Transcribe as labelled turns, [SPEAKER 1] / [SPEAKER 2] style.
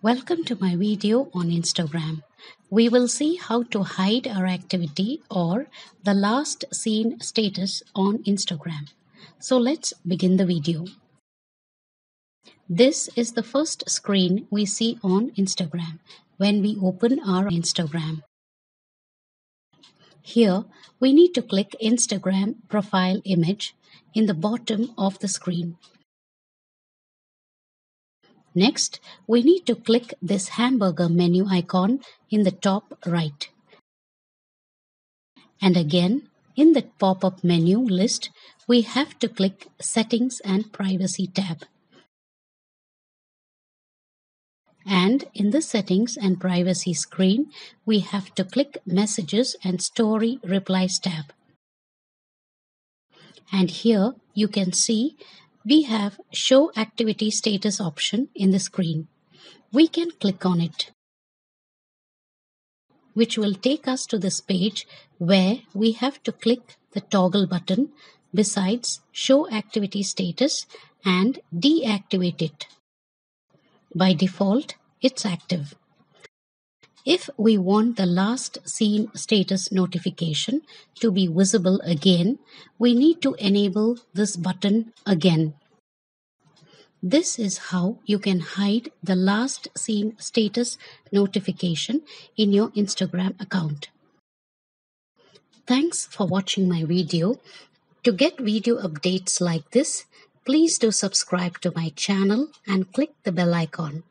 [SPEAKER 1] Welcome to my video on Instagram. We will see how to hide our activity or the last seen status on Instagram. So let's begin the video. This is the first screen we see on Instagram when we open our Instagram. Here, we need to click Instagram profile image in the bottom of the screen. Next, we need to click this hamburger menu icon in the top right. And again, in the pop-up menu list, we have to click Settings and Privacy tab. And in the Settings and Privacy screen, we have to click Messages and Story Replies tab. And here you can see we have Show Activity Status option in the screen. We can click on it, which will take us to this page where we have to click the toggle button besides Show Activity Status and deactivate it. By default, it's active. If we want the last seen status notification to be visible again, we need to enable this button again. This is how you can hide the last seen status notification in your Instagram account. Thanks for watching my video. To get video updates like this, please do subscribe to my channel and click the bell icon.